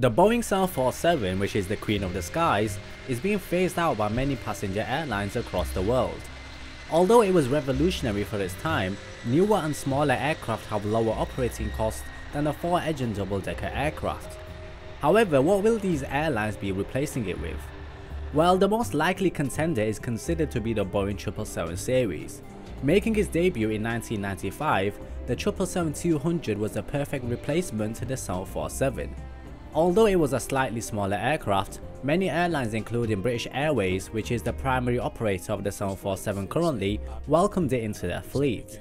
The Boeing 747, which is the queen of the skies, is being phased out by many passenger airlines across the world. Although it was revolutionary for its time, newer and smaller aircraft have lower operating costs than the 4-engine double-decker aircraft. However, what will these airlines be replacing it with? Well, the most likely contender is considered to be the Boeing 777 series. Making its debut in 1995, the 777-200 was the perfect replacement to the 747. Although it was a slightly smaller aircraft, many airlines including British Airways, which is the primary operator of the 747 currently, welcomed it into their fleet.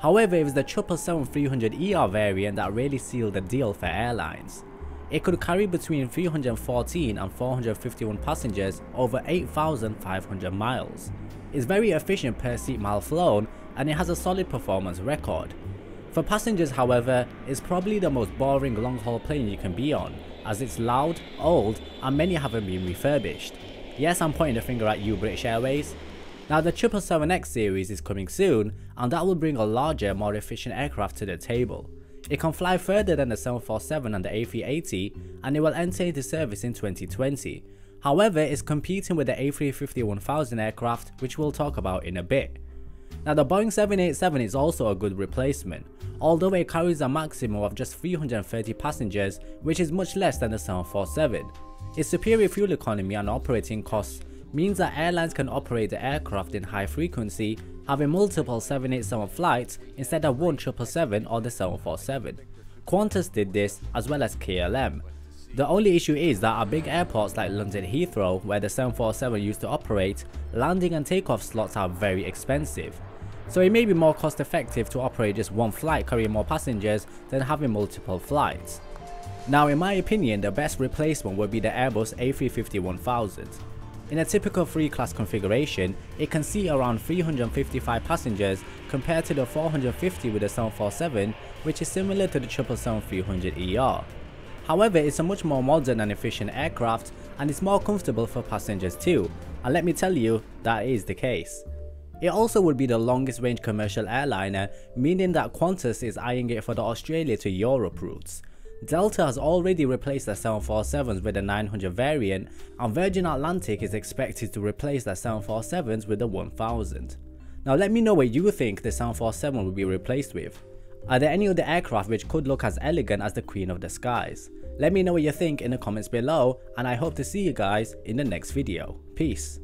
However, it was the 777-300ER variant that really sealed the deal for airlines. It could carry between 314 and 451 passengers over 8,500 miles. It's very efficient per seat mile flown and it has a solid performance record. For passengers however, it's probably the most boring long haul plane you can be on, as it's loud, old and many haven't been refurbished. Yes, I'm pointing the finger at you British Airways. Now the 777X series is coming soon and that will bring a larger, more efficient aircraft to the table. It can fly further than the 747 and the A380 and it will enter into service in 2020. However, it's competing with the A350-1000 aircraft which we'll talk about in a bit. Now the Boeing 787 is also a good replacement, although it carries a maximum of just 330 passengers which is much less than the 747. Its superior fuel economy and operating costs means that airlines can operate the aircraft in high frequency, having multiple 787 flights instead of one 777 or the 747. Qantas did this as well as KLM. The only issue is that at big airports like London Heathrow where the 747 used to operate, landing and takeoff slots are very expensive. So it may be more cost effective to operate just one flight carrying more passengers than having multiple flights. Now in my opinion the best replacement would be the Airbus A350-1000. In a typical 3 class configuration, it can seat around 355 passengers compared to the 450 with the 747 which is similar to the 777-300ER. However, it's a much more modern and efficient aircraft and it's more comfortable for passengers too, and let me tell you, that is the case. It also would be the longest range commercial airliner, meaning that Qantas is eyeing it for the Australia to Europe routes. Delta has already replaced the 747s with the 900 variant and Virgin Atlantic is expected to replace the 747s with the 1000. Now let me know what you think the 747 will be replaced with. Are there any other aircraft which could look as elegant as the Queen of the Skies? Let me know what you think in the comments below and I hope to see you guys in the next video. Peace.